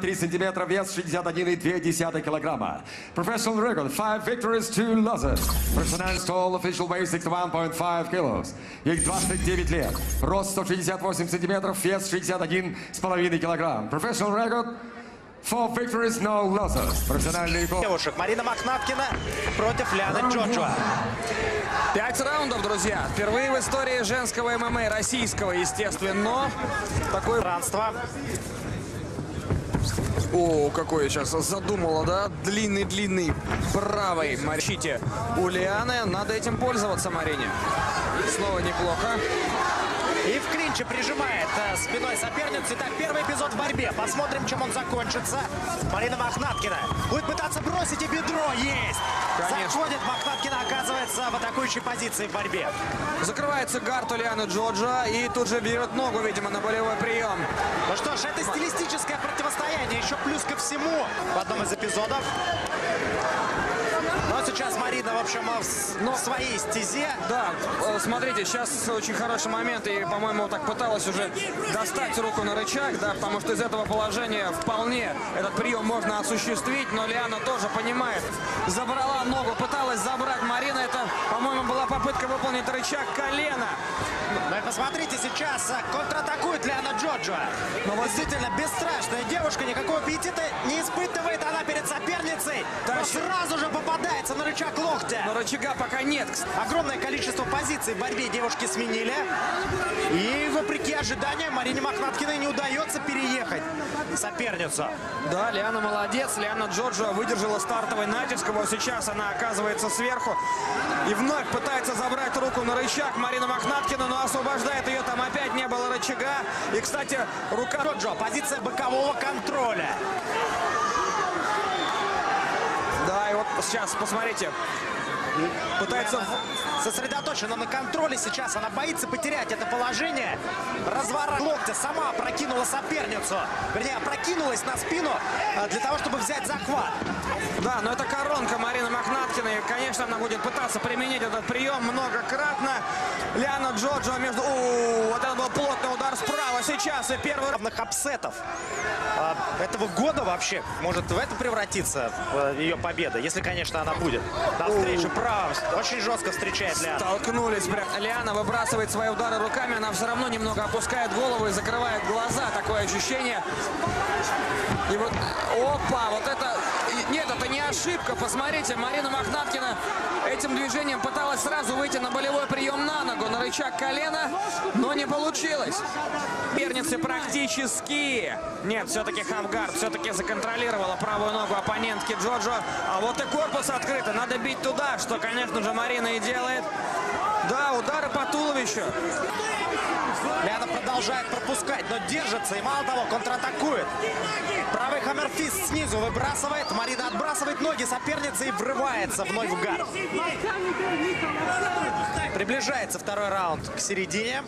3 сантиметра, вес 61,2 килограмма. Professional record, 5 victories, 2 losses. Personal stall, official weight 61.5 kilos. Ей 29 лет. Рост 168 сантиметров, вес 61,5 килограмм. Professional record, 4 victories, no losses. Профессиональный рекорд. девушек. Марина Мохнаткина против Ляны Джоджо. Пять раундов, друзья. Впервые в истории женского ММА, российского, естественно. Но такой... Пространство. О, какой сейчас задумала, да? Длинный-длинный правый. Морщите у Лианы. Надо этим пользоваться, Марине. Снова неплохо. Клинче прижимает э, спиной соперницу. Итак, первый эпизод в борьбе. Посмотрим, чем он закончится. Марина Мохнаткина будет пытаться бросить и бедро. Есть! Конечно. Заходит Мохнаткина, оказывается, в атакующей позиции в борьбе. Закрывается гард у Лианы Джорджа. И тут же берет ногу, видимо, на болевой прием. Ну что ж, это стилистическое противостояние. Еще плюс ко всему в одном из эпизодов. Но сейчас Марина, в общем, в Но- в своей стезе. Да, э, смотрите, сейчас очень хороший момент, и, по-моему, так пыталась уже достать руку на рычаг, да, потому что из этого положения вполне этот прием можно осуществить, но Лиана тоже понимает. Забрала ногу, пыталась забрать Марина, это, по-моему, была попытка выполнить рычаг колена. Ну и посмотрите, сейчас э, контратакует Лиана Джоджо. Но вот- Действительно, бесстрашная девушка, никакого аппетита не испытывает она перед соперницей. Сразу же попадается на рычаг локтя. Но рычага пока нет. Огромное количество позиций в борьбе девушки сменили. И, вопреки ожиданиям, Марине Мохнаткиной не удается переехать соперницу. Да, Лиана молодец. Лиана Джорджо выдержала стартовый натиск. Вот сейчас она оказывается сверху. И вновь пытается забрать руку на рычаг Марина Мохнаткина, но освобождает ее. Там опять не было рычага. И, кстати, рука... Джоджо, позиция бокового контроля. Сейчас, посмотрите. Пытается... Сосредоточена на контроле сейчас. Она боится потерять это положение. Разворот локтя сама прокинула соперницу. Вернее, опрокинулась на спину а, для того, чтобы взять захват. Да, но это коронка. Конечно, она будет пытаться применить этот прием многократно. Лиана Джорджо между... У, вот это был плотный удар справа. Сейчас и первый... Равных апсетов а, этого года вообще может в это превратиться э, ее победа, если, конечно, она будет. На встречу правым очень жестко встречает Ляна. Столкнулись. прям. Лиана выбрасывает свои удары руками. Она все равно немного опускает голову и закрывает глаза. Такое ощущение. И вот, опа, вот это... Нет, это не ошибка. Посмотрите, Марина Мохнаткина этим движением пыталась сразу выйти на болевой прием на ногу, на рычаг колена, но не получилось. Перницы практически. Нет, все-таки Хамгард все-таки законтролировала правую ногу оппонентки Джоджо. А вот и корпус открыто. Надо бить туда, что, конечно же, Марина и делает. Да, удары по туловищу. Ляна продолжает пропускать, но держится и мало того, контратакует. Правый хаммерфист снизу выбрасывает. Марина отбрасывает ноги соперницы и врывается вновь в гард. Приближается второй раунд к середине.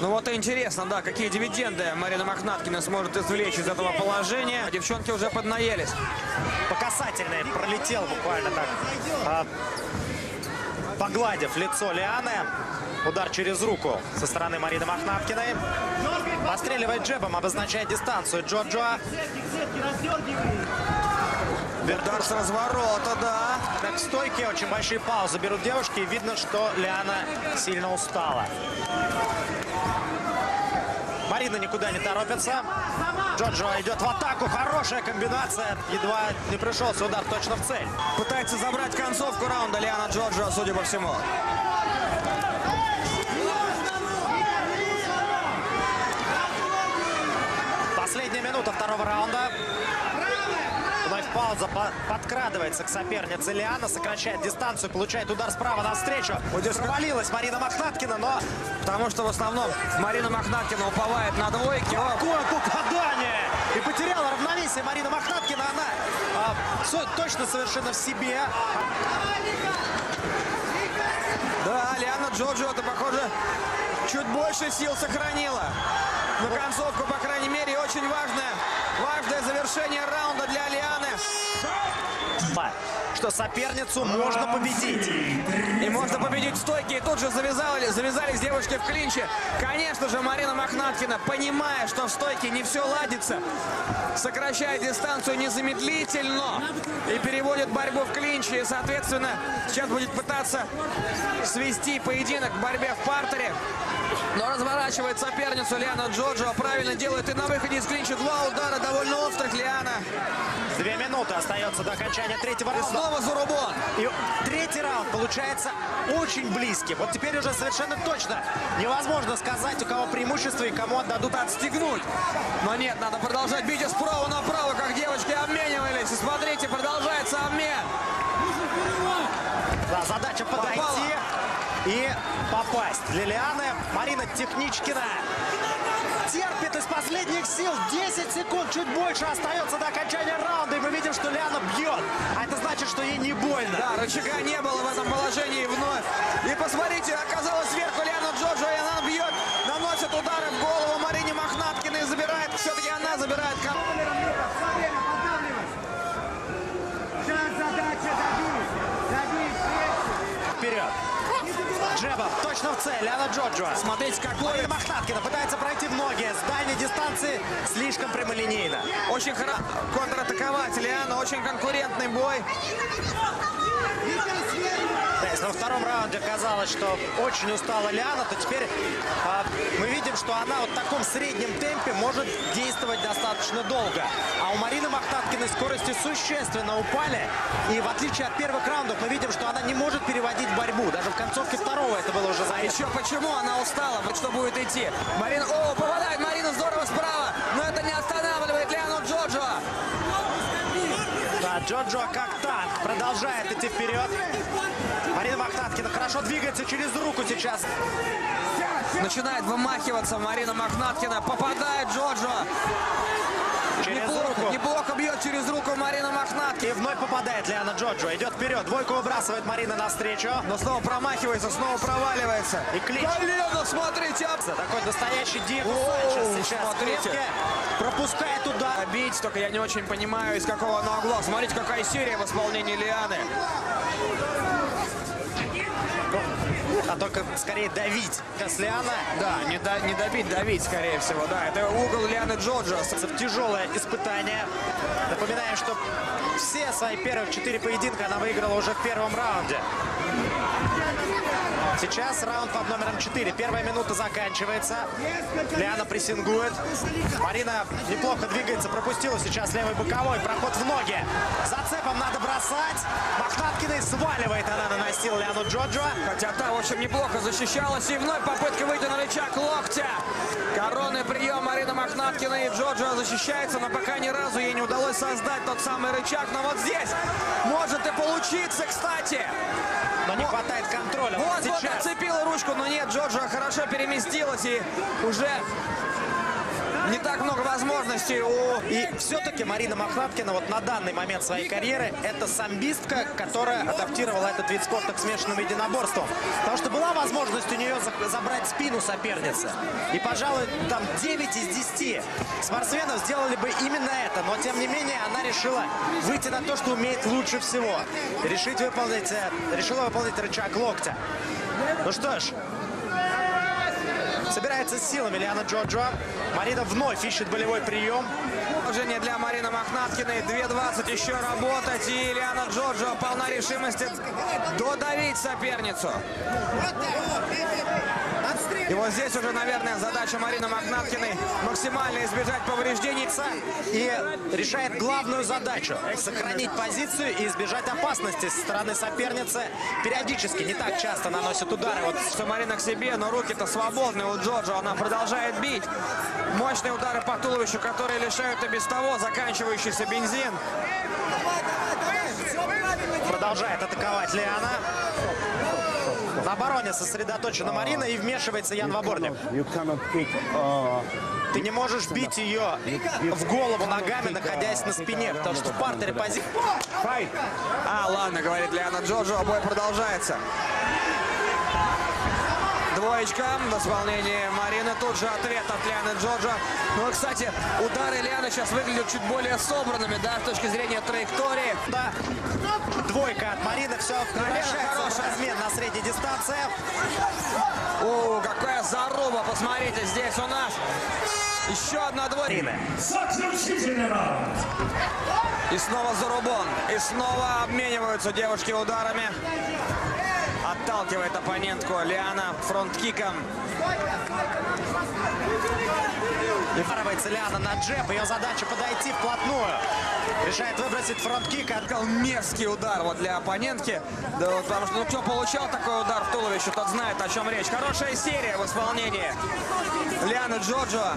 Ну вот и интересно, да, какие дивиденды Марина Мохнаткина сможет извлечь из этого положения. Девчонки уже поднаелись. По касательной пролетел буквально так, а, погладив лицо Лианы. Удар через руку со стороны Марины Мохнаткиной. Постреливает джебом, обозначает дистанцию Джоджо. Удар с разворота, да. Так к стойке очень большие паузы берут девушки. И видно, что Лиана сильно устала. Марина никуда не торопится. Джоджо идет в атаку. Хорошая комбинация. Едва не пришелся удар точно в цель. Пытается забрать концовку раунда Лиана Джорджо, судя по всему. Последняя минута второго раунда. Вновь пауза по- подкрадывается к сопернице Лиана, сокращает дистанцию, получает удар справа навстречу. Вот здесь- Провалилась Марина Мохнаткина, но Потому что в основном Марина Мохнаткина уповает на двойки. Какое попадание! И потеряла равновесие Марина Мохнаткина. Она а, точно совершенно в себе. Да, Лиана Джорджо, это, похоже, чуть больше сил сохранила. На концовку, по крайней мере, очень важное, важное завершение раунда для Лианы. Ба. Что что соперницу можно победить. И можно победить в стойке. И тут же завязали, завязались девушки в клинче. Конечно же, Марина Мохнаткина, понимая, что в стойке не все ладится, сокращает дистанцию незамедлительно и переводит борьбу в клинче. И, соответственно, сейчас будет пытаться свести поединок к борьбе в партере. Но разворачивает соперницу Лиана Джорджо. Правильно делает и на выходе из клинча два удара довольно острых Лиана. Две минуты остается до окончания третьего И раунда. снова Зурубон. И третий раунд получается очень близкий. Вот теперь уже совершенно точно невозможно сказать, у кого преимущество и кому отдадут отстегнуть. Но нет, надо продолжать бить и справа направо, как девочки обменивались. И смотрите, продолжается обмен. Да, задача подойти Попала. и попасть. Для Лианы Марина Техничкина терпит из последних сил. 10 секунд, чуть больше остается до окончания раунда. И мы видим, что Лиана бьет. А это значит, что ей не больно. Да, рычага не было в этом положении вновь. И посмотрите, оказалось сверху Лиана цель. Лиана Джорджо. Смотрите, как ловит. Мохнаткина пытается пройти в ноги. С дальней дистанции слишком прямолинейно. Очень хорошо контратаковать Лиана, очень конкурентный бой. Если во втором раунде казалось, что очень устала Лиана, то теперь а, мы видим, что она вот в таком среднем темпе может действовать достаточно долго. А у Марины Махтаткиной скорости существенно упали. И в отличие от первых раундов мы видим, что она не может переводить борьбу. Даже в концовке второго это было уже А заметно. еще почему она устала? Вот что будет идти. Марина, о, попадает Марина здорово справа, но это не останавливает Лиану Джорджо. Да, Джоджо как танк продолжает идти вперед. Марина Махтаткина хорошо двигается через руку сейчас. Начинает вымахиваться Марина Мохнаткина. Попадает Джорджо. Через Неплохо, руку. неплохо бьет через руку Марина И Мохнаткина. вновь попадает Лиана Джоджо. Идет вперед. Двойку выбрасывает Марина навстречу. Но снова промахивается, снова проваливается. И клинч. Колено, смотрите, Такой настоящий Диего Санчес сейчас смотрите. Пропускает удар. Бить, только я не очень понимаю, из какого она угла. Смотрите, какая серия в исполнении Лианы. А только скорее давить. Лиана Да, не, до- не добить, давить, скорее всего, да. Это угол Лианы Джорджо. в тяжелое испытание. Напоминаем, что все свои первых четыре поединка она выиграла уже в первом раунде. Сейчас раунд под номером 4. Первая минута заканчивается. Лиана прессингует. Марина неплохо двигается. Пропустила сейчас левый боковой. Проход в ноги. Зацепом надо бросать. Мохнаткиной сваливает она наносила Лиану Джоджо. Хотя та, в общем, неплохо защищалась. И вновь попытка выйти на рычаг локтя. Коронный прием Марина Мохнаткина и Джорджо защищается, но пока ни разу ей не удалось создать тот самый рычаг. Но вот здесь может и получиться, кстати. Хватает контроля. Вот, вот, сейчас. отцепила ручку, но нет, Джорджо хорошо переместилась и уже не так много возможностей у И все-таки Марина Мохнаткина вот на данный момент своей карьеры это самбистка, которая адаптировала этот вид спорта к смешанным единоборствам. Потому что была возможность у нее за- забрать спину соперницы. И, пожалуй, там 9 из 10 спортсменов сделали бы именно это. Но, тем не менее, она решила выйти на то, что умеет лучше всего. Решить выполнить, э, решила выполнить рычаг локтя. Ну что ж, собирается с силами Лиана Джоджо. Марина вновь ищет болевой прием. Положение для Марины Мохнаткиной. 2.20 еще работать. И Ильяна Джорджо полна решимости додавить соперницу. И вот здесь уже, наверное, задача Марины Мохнаткиной максимально избежать повреждений. и решает главную задачу – сохранить позицию и избежать опасности со стороны соперницы. Периодически, не так часто наносит удары. Вот Что Марина к себе, но руки-то свободны у Джорджо. Она продолжает бить. Мощные удары по туловищу, которые лишают и без того заканчивающийся бензин. продолжает атаковать Лиана. На обороне сосредоточена Марина и вмешивается Ян Ваборник. Uh, Ты не можешь бить ее в голову ногами, находясь на спине, потому что в партере позиция. А, ладно, говорит Лиана Джорджо, бой продолжается. Двоечка в исполнении Марины. Тут же ответ от Лианы Джорджа. Ну кстати, удары Лианы сейчас выглядят чуть более собранными, да, с точки зрения траектории. Да. Двойка от Марины. Все превращается в размен на средней дистанции. О, какая заруба, посмотрите, здесь у нас еще одна двойка. Заключительный раунд. И снова зарубон. И снова обмениваются девушки ударами. Отталкивает оппонентку Лиана фронт-киком. И Лиана на джеб. Ее задача подойти вплотную. Решает выбросить фронт-кик. От... Такой мерзкий удар вот для оппонентки. Да вот потому что, ну кто получал такой удар в туловище, тот знает, о чем речь. Хорошая серия в исполнении Лианы Джоджуа.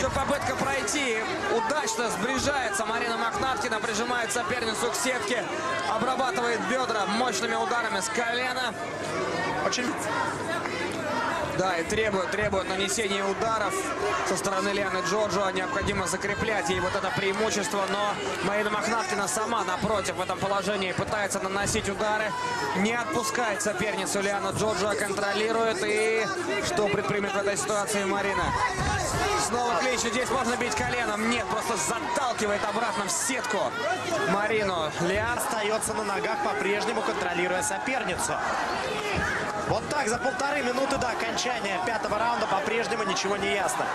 Же попытка пройти. Удачно сближается Марина Мохнаткина, прижимает соперницу к сетке. Обрабатывает бедра мощными ударами с колена. Очень... Да, и требует, требует нанесения ударов со стороны Лены Джорджо. Необходимо закреплять ей вот это преимущество. Но Марина Мохнаткина сама, напротив, в этом положении пытается наносить удары. Не отпускает соперницу Лиана Джорджо, контролирует. И что предпримет в этой ситуации Марина? Снова клинч. Здесь можно бить коленом. Нет, просто заталкивает обратно в сетку Марину. Лиан Остается на ногах, по-прежнему контролируя соперницу. Вот так за полторы минуты до окончания пятого раунда по-прежнему ничего не ясно.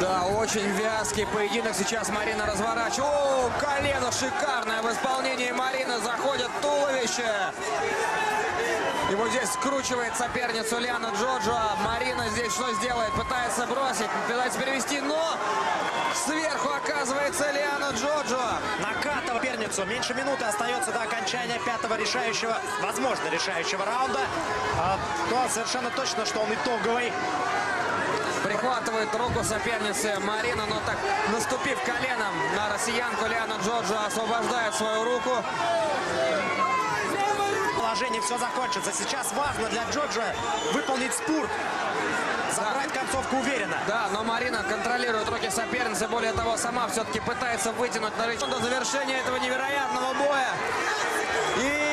Да, очень вязкий поединок сейчас Марина разворачивает. О, колено шикарное в исполнении Марины. Заходит туловище. И вот здесь скручивает соперницу Лиана Джорджо. Марина здесь что сделает? Пытается бросить, пытается перевести, но сверху оказывается Лиана Джорджо. Накатывает соперницу. Меньше минуты остается до окончания пятого решающего, возможно, решающего раунда. А, то совершенно точно, что он итоговый. Прихватывает руку соперницы Марина, но так, наступив коленом на россиянку Лиана Джорджо, освобождает свою руку. Положение все закончится. Сейчас важно для Джорджа выполнить спурт. Забрать концовку уверенно. Да, но Марина контролирует руки соперницы. Более того, сама все-таки пытается вытянуть на рычаг до завершения этого невероятного боя. И